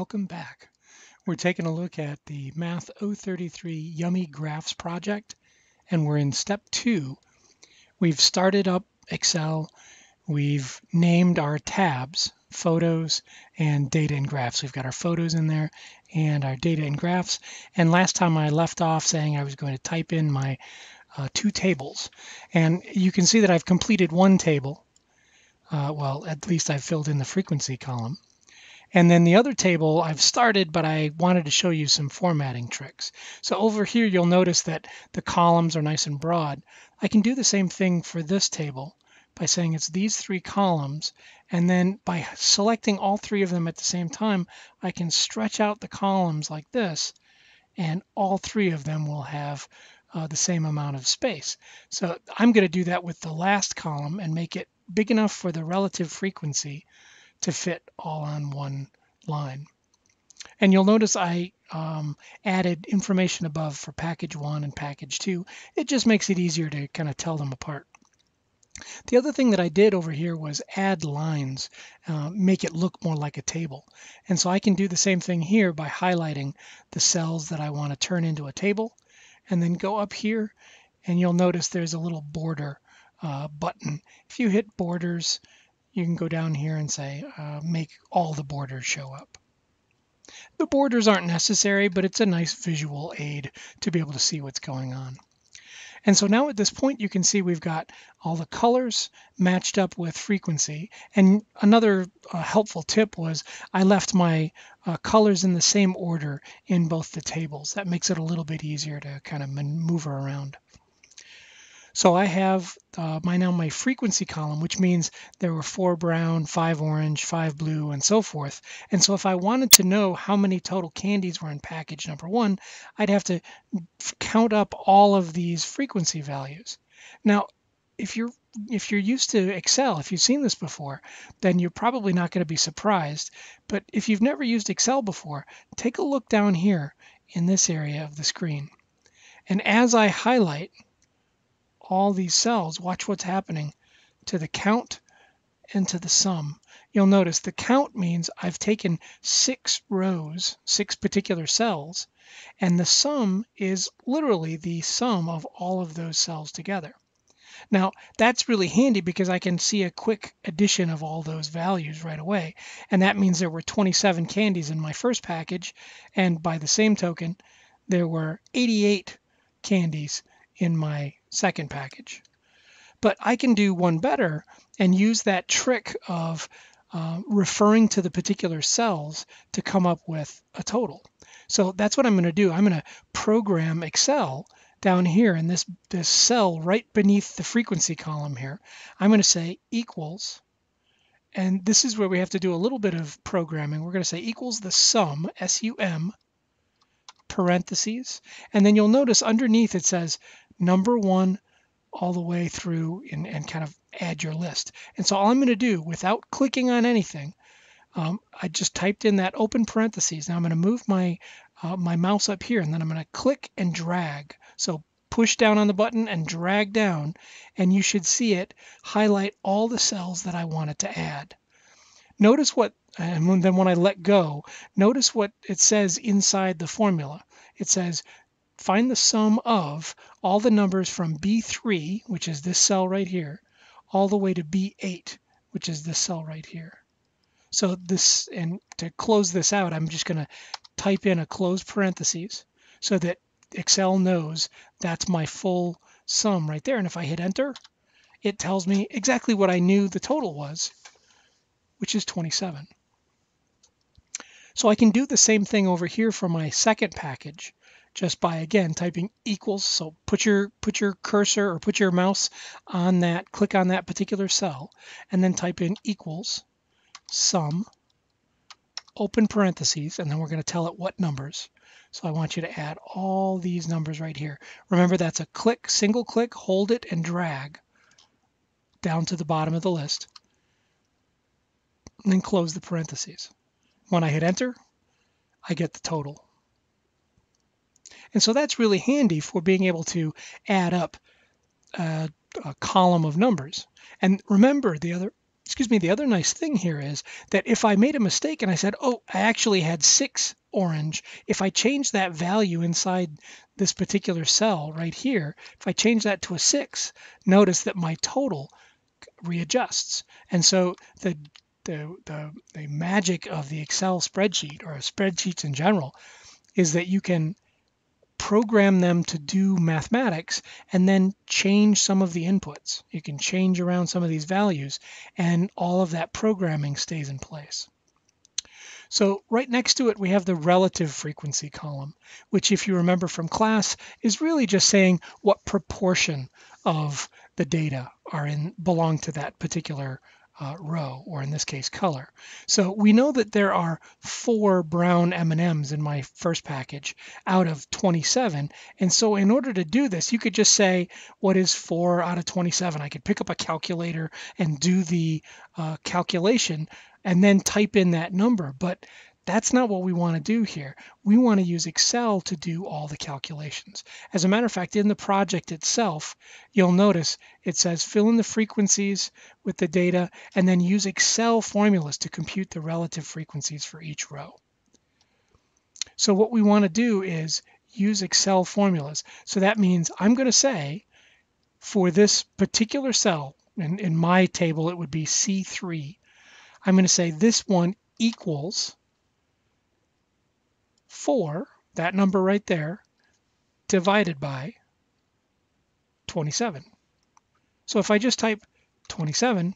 Welcome back. We're taking a look at the Math 033 Yummy Graphs project, and we're in step two. We've started up Excel. We've named our tabs, photos and data and graphs. We've got our photos in there and our data and graphs. And last time I left off saying I was going to type in my uh, two tables. And you can see that I've completed one table. Uh, well, at least I've filled in the frequency column. And then the other table I've started, but I wanted to show you some formatting tricks. So over here, you'll notice that the columns are nice and broad. I can do the same thing for this table by saying it's these three columns. And then by selecting all three of them at the same time, I can stretch out the columns like this, and all three of them will have uh, the same amount of space. So I'm going to do that with the last column and make it big enough for the relative frequency to fit all on one line. And you'll notice I um, added information above for package one and package two. It just makes it easier to kind of tell them apart. The other thing that I did over here was add lines, uh, make it look more like a table. And so I can do the same thing here by highlighting the cells that I want to turn into a table and then go up here and you'll notice there's a little border uh, button. If you hit borders, you can go down here and say uh, make all the borders show up. The borders aren't necessary, but it's a nice visual aid to be able to see what's going on. And so now at this point, you can see we've got all the colors matched up with frequency. And another uh, helpful tip was I left my uh, colors in the same order in both the tables. That makes it a little bit easier to kind of maneuver around. So I have uh, my now my frequency column, which means there were four brown, five orange, five blue, and so forth. And so if I wanted to know how many total candies were in package number one, I'd have to count up all of these frequency values. Now, if you're if you're used to Excel, if you've seen this before, then you're probably not going to be surprised. But if you've never used Excel before, take a look down here in this area of the screen. And as I highlight, all these cells, watch what's happening to the count and to the sum. You'll notice the count means I've taken six rows, six particular cells, and the sum is literally the sum of all of those cells together. Now, that's really handy because I can see a quick addition of all those values right away. And that means there were 27 candies in my first package. And by the same token, there were 88 candies in my second package. But I can do one better and use that trick of uh, referring to the particular cells to come up with a total. So that's what I'm going to do. I'm going to program Excel down here in this, this cell right beneath the frequency column here. I'm going to say equals, and this is where we have to do a little bit of programming. We're going to say equals the sum, S-U-M, parentheses, and then you'll notice underneath it says number one all the way through and, and kind of add your list. And so all I'm going to do without clicking on anything, um, I just typed in that open parentheses. Now I'm going to move my uh, my mouse up here and then I'm going to click and drag. So push down on the button and drag down and you should see it highlight all the cells that I wanted to add. Notice what, and then when I let go, notice what it says inside the formula. It says find the sum of all the numbers from B3, which is this cell right here, all the way to B8, which is this cell right here. So this, and to close this out, I'm just going to type in a closed parentheses so that Excel knows that's my full sum right there. And if I hit enter, it tells me exactly what I knew the total was, which is 27. So I can do the same thing over here for my second package just by again typing equals. So put your put your cursor or put your mouse on that, click on that particular cell, and then type in equals sum, open parentheses, and then we're going to tell it what numbers. So I want you to add all these numbers right here. Remember that's a click, single click, hold it and drag down to the bottom of the list. And then close the parentheses. When I hit enter, I get the total. And so that's really handy for being able to add up uh, a column of numbers. And remember the other excuse me, the other nice thing here is that if I made a mistake and I said, oh, I actually had six orange, if I change that value inside this particular cell right here, if I change that to a six, notice that my total readjusts. And so the the, the, the magic of the Excel spreadsheet or spreadsheets in general is that you can program them to do mathematics and then change some of the inputs. You can change around some of these values and all of that programming stays in place. So right next to it, we have the relative frequency column, which if you remember from class is really just saying what proportion of the data are in belong to that particular uh, row, or in this case, color. So we know that there are four brown M&Ms in my first package out of 27. And so in order to do this, you could just say, what is four out of 27? I could pick up a calculator and do the uh, calculation and then type in that number. But that's not what we want to do here. We want to use Excel to do all the calculations. As a matter of fact, in the project itself, you'll notice it says fill in the frequencies with the data and then use Excel formulas to compute the relative frequencies for each row. So what we want to do is use Excel formulas. So that means I'm going to say for this particular cell, in, in my table it would be C3, I'm going to say this one equals 4, that number right there, divided by 27. So if I just type 27,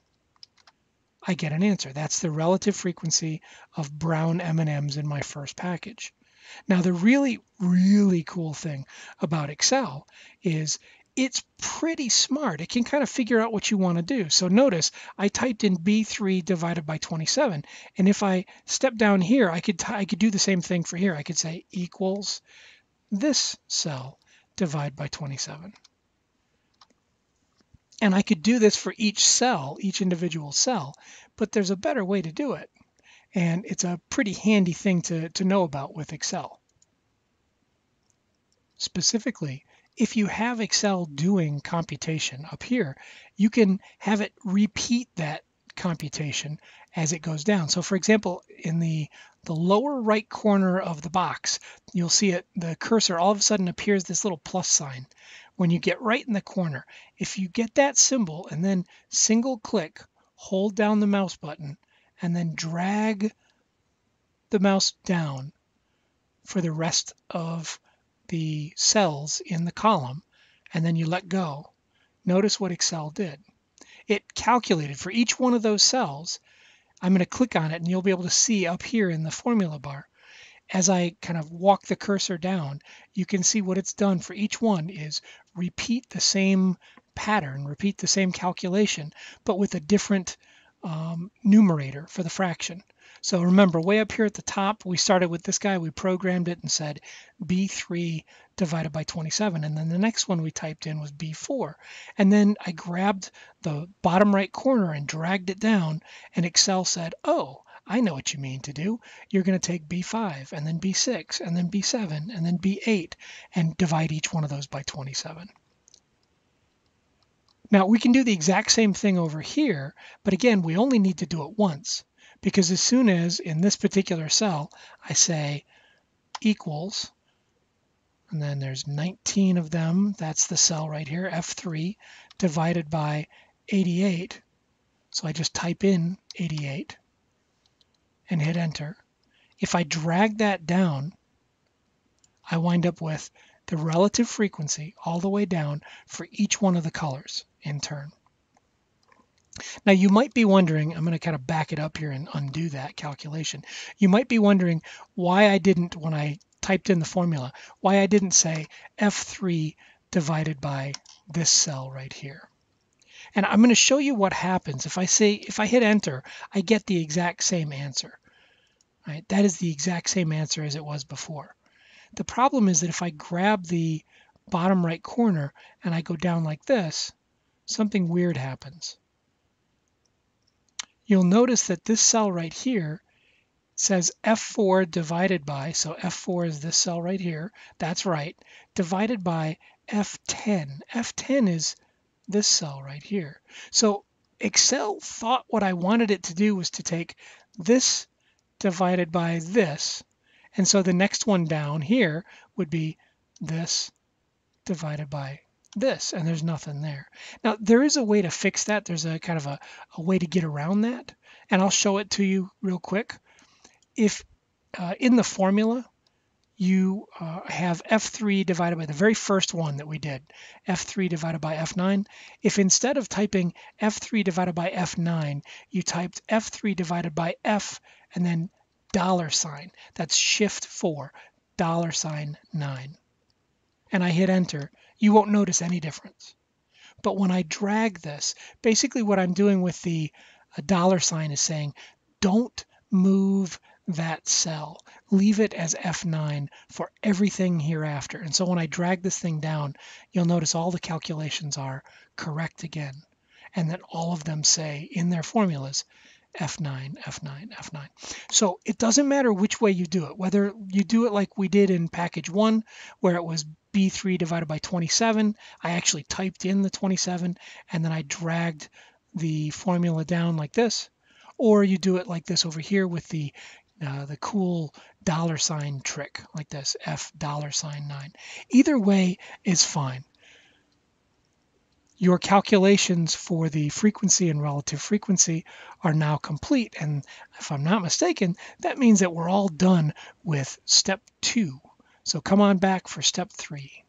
I get an answer. That's the relative frequency of brown M&Ms in my first package. Now the really, really cool thing about Excel is it's pretty smart. It can kind of figure out what you want to do. So notice I typed in B3 divided by 27. And if I step down here, I could, I could do the same thing for here. I could say equals this cell divide by 27. And I could do this for each cell, each individual cell, but there's a better way to do it. And it's a pretty handy thing to, to know about with Excel. Specifically, if you have Excel doing computation up here, you can have it repeat that computation as it goes down. So for example, in the, the lower right corner of the box, you'll see it, the cursor all of a sudden appears this little plus sign. When you get right in the corner, if you get that symbol and then single click, hold down the mouse button, and then drag the mouse down for the rest of the cells in the column and then you let go, notice what Excel did. It calculated for each one of those cells. I'm going to click on it and you'll be able to see up here in the formula bar. As I kind of walk the cursor down, you can see what it's done for each one is repeat the same pattern, repeat the same calculation, but with a different um, numerator for the fraction. So remember, way up here at the top, we started with this guy, we programmed it and said B3 divided by 27. And then the next one we typed in was B4. And then I grabbed the bottom right corner and dragged it down, and Excel said, oh, I know what you mean to do. You're going to take B5 and then B6 and then B7 and then B8 and divide each one of those by 27. Now we can do the exact same thing over here, but again, we only need to do it once because as soon as in this particular cell I say equals and then there's 19 of them that's the cell right here F3 divided by 88 so I just type in 88 and hit enter if I drag that down I wind up with the relative frequency all the way down for each one of the colors in turn. Now you might be wondering, I'm going to kind of back it up here and undo that calculation. You might be wondering why I didn't, when I typed in the formula, why I didn't say F3 divided by this cell right here. And I'm going to show you what happens if I say, if I hit enter, I get the exact same answer. Right? That is the exact same answer as it was before. The problem is that if I grab the bottom right corner and I go down like this, something weird happens you'll notice that this cell right here says F4 divided by, so F4 is this cell right here, that's right, divided by F10. F10 is this cell right here. So Excel thought what I wanted it to do was to take this divided by this. And so the next one down here would be this divided by this, and there's nothing there. Now, there is a way to fix that. There's a kind of a, a way to get around that, and I'll show it to you real quick. If uh, in the formula, you uh, have F3 divided by the very first one that we did, F3 divided by F9. If instead of typing F3 divided by F9, you typed F3 divided by F and then dollar sign, that's shift 4, dollar sign 9, and I hit enter, you won't notice any difference. But when I drag this, basically what I'm doing with the dollar sign is saying, don't move that cell. Leave it as F9 for everything hereafter. And so when I drag this thing down, you'll notice all the calculations are correct again. And that all of them say in their formulas, F9, F9, F9. So it doesn't matter which way you do it, whether you do it like we did in package one, where it was B3 divided by 27. I actually typed in the 27 and then I dragged the formula down like this, or you do it like this over here with the uh, the cool dollar sign trick like this, F dollar sign 9. Either way is fine. Your calculations for the frequency and relative frequency are now complete. And if I'm not mistaken, that means that we're all done with step two. So come on back for step three.